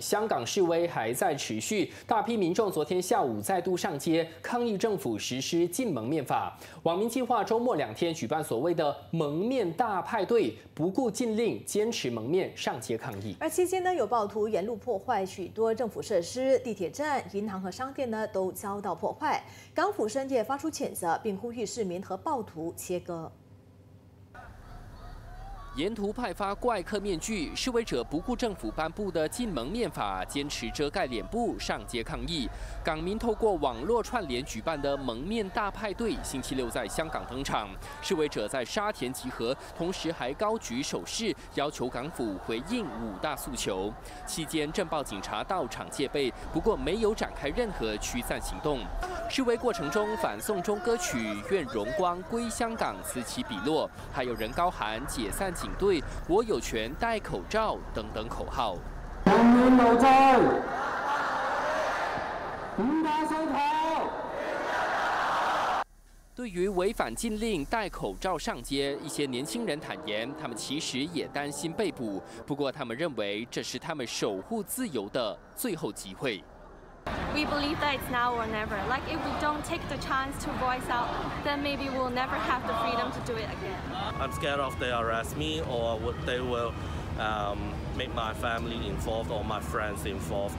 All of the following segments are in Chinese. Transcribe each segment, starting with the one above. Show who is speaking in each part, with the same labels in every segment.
Speaker 1: 香港示威还在持续，大批民众昨天下午再度上街抗议政府实施禁蒙面法。网民计划周末两天举办所谓的蒙面大派对，不顾禁令，坚持蒙面上街抗议。
Speaker 2: 而期间呢，有暴徒沿路破坏许多政府设施，地铁站、银行和商店呢都遭到破坏。港府深夜发出谴责，并呼吁市民和暴徒切割。
Speaker 1: 沿途派发怪客面具，示威者不顾政府颁布的禁蒙面法，坚持遮盖脸部上街抗议。港民透过网络串联举办的蒙面大派对，星期六在香港登场。示威者在沙田集合，同时还高举手势，要求港府回应五大诉求。期间，镇暴警察到场戒备，不过没有展开任何驱散行动。示威过程中，反送中歌曲《愿荣光归香港》此起彼落，还有人高喊解散。警队，我有权戴口罩等等口号。对于违反禁令戴口罩上街，一些年轻人坦言，他们其实也担心被捕，不过他们认为这是他们守护自由的最后机会。
Speaker 3: We believe that it's now or never. Like if we don't take the chance to voice out, then maybe we'll never have the freedom to do it again.
Speaker 4: I'm scared of they arrest me or they will um, make my family involved or my friends involved.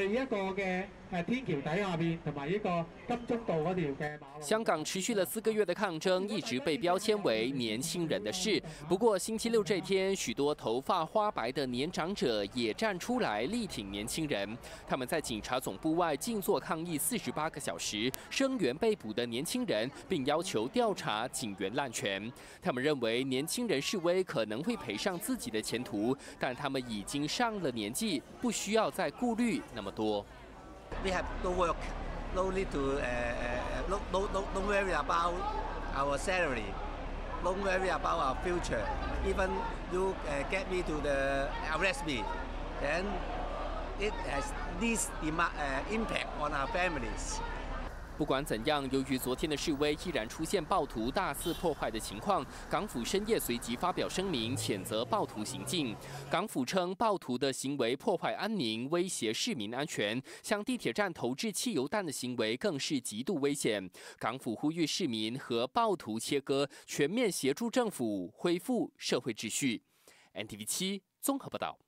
Speaker 1: 香港持续了四个月的抗争，一直被标签为年轻人的事。不过星期六这天，许多头发花白的年长者也站出来力挺年轻人。他们在警察总部外静坐抗议四十八个小时，声援被捕的年轻人，并要求调查警员滥权。他们认为年轻人示威可能会赔上自己的前途，但他们已经上了年纪，不需要再顾虑那么多。
Speaker 5: We have no work, no need to, uh, uh, no, no, no, don't worry about our salary, don't worry about our future. Even you uh, get me to the arrest me, then it has this uh, impact on our families.
Speaker 1: 不管怎样，由于昨天的示威依然出现暴徒大肆破坏的情况，港府深夜随即发表声明谴责暴徒行径。港府称，暴徒的行为破坏安宁，威胁市民安全，向地铁站投掷汽油弹的行为更是极度危险。港府呼吁市民和暴徒切割，全面协助政府恢复社会秩序。NTV 七综合报道。